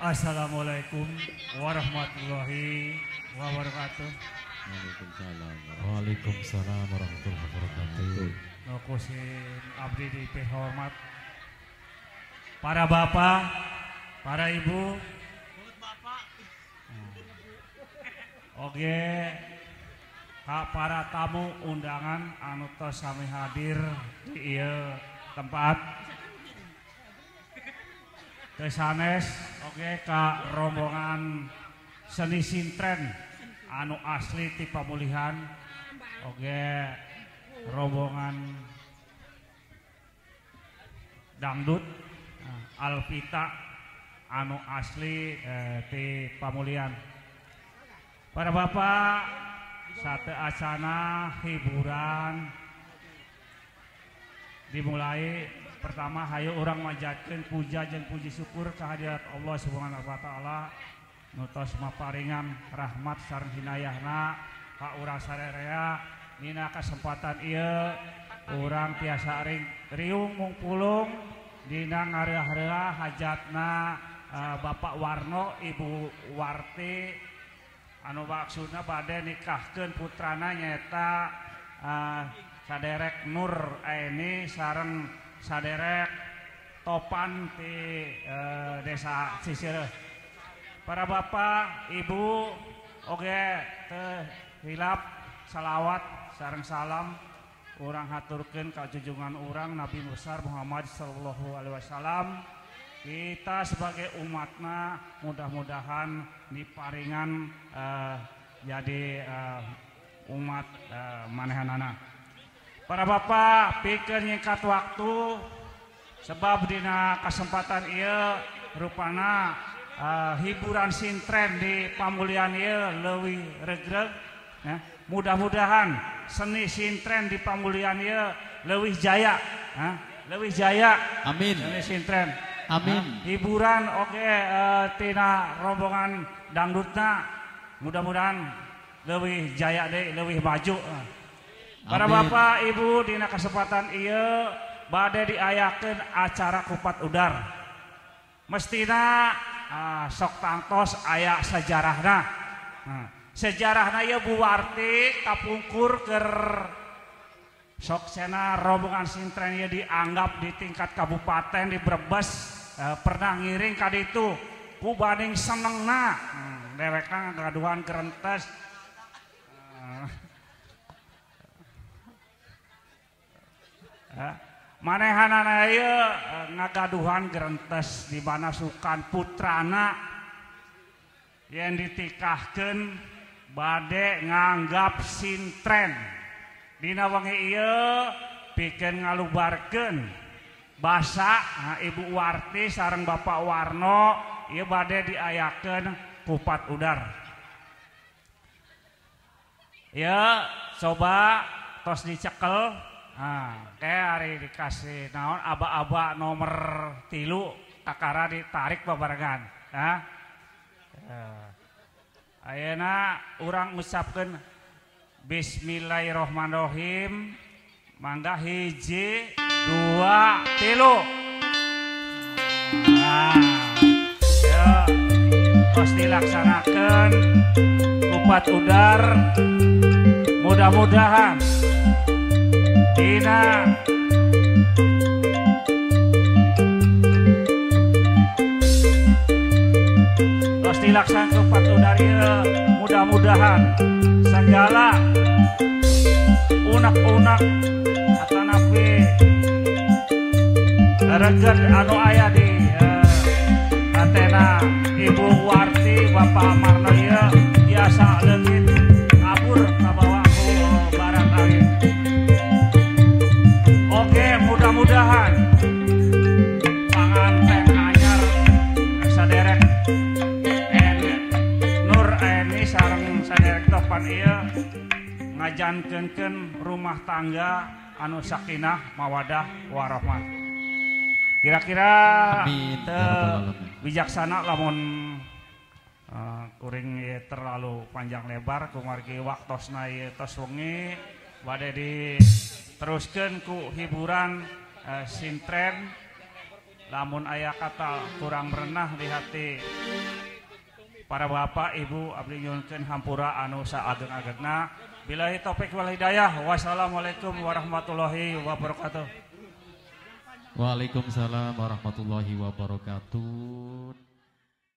Assalamualaikum warahmatullahi wabarakatuh. Waalaikumsalam. Waalaikumsalam warahmatullahi wabarakatuh. Nukusin abdi di hormat. Para bapak, para ibu. Oke, kak para tamu undangan anu tos sami hadir di ieu tempat. Tesanes, oke kak rombongan seni sintren. Anu asli ti pamulihan. Oke, rombongan dangdut eh, Alvita anu asli eh, ti pamulian para bapak sate acana hiburan. Dimulai pertama Hayo orang majatkan puja dan puji syukur kehadirat Allah Subhanahu Wa Ta'ala. Nutos maparingan rahmat sarang hinayahna. Ka urang sarerea nina kesempatan iya orang tiasa ring riung mungpulung dina dina ngareha hajatna uh, Bapak Warno Ibu Warti. Anu maksudna bade nikahkan putrana nyata uh, saderek Nur ini sarang saderek Topan ti eh, desa Sisir. Para bapak ibu oke teh hilap salawat sareng salam orang haturkeun ka junjungan orang Nabi besar Muhammad sallallahu alaihi wasallam. Kita sebagai umatna mudah-mudahan diparingan eh, jadi eh, umat eh, manehanana para bapak pikir nyingkat waktu sebab dina kesempatan iya rupana eh, hiburan sintren di pamulian iya leuwih regreg ya. mudah-mudahan seni sintren di pamulian iya leuwih jaya ya. leuwih jaya Amin. seni sintren Amin. Nah, hiburan oke eh, tina rombongan dangdutna mudah-mudahan lebih jaya deh lebih maju para bapak ibu dina kesempatan iya bade diayakeun acara kupat udar. Mestina ah, sok tangtos aya sejarahna. Nah, sejarahna ya Bu Warti kapungkur ker sok sena rombongan sintren ya dianggap di tingkat kabupaten di Brebes eh, pernah ngiring ka ditu. Ku banding senengna. Hmm, dewekna ngagaduhan kerentes Eh, manehan eh, ngagaduhan gerentes di mana sukan putrana. Yang ditikahkan badek nganggap sintren. Dina wengi iya bikin ngalubarkan basa nah, Ibu Warti sarang Bapak Warno ieu bade diayakan kupat udar. Ya coba tos dicekel. Nah, kayak hari dikasih naon aba-aba nomor tilu kakara ditarik babarengan nah. Ayeuna urang ngucapkeun Bismillahirrohmanirrohim mangga hiji dua tilu nah, ya, tos dilaksanakan kupat udar mudah-mudahan Dina Terus dilaksanakan udar ieu mudah-mudahan segala unak-unak atau napi regen anu aya di eh, antena Ibu Warti Bapak Marno ieu biasa leungit ngayakenken rumah tangga anu Sakinah mawadah warahmat. Kira-kira bijaksana lamun uh, kuring terlalu panjang lebar kumargi waktus tos wengi bade diteruskeun ku hiburan uh, sintren. Lamun ayah kata kurang merenah di hati. Para bapak ibu abdi nyunkeun hampura anu saageng-agengna billahi taufik wal hidayah. Wassalamualaikum warahmatullahi wabarakatuh. Waalaikumsalam warahmatullahi wabarakatuh.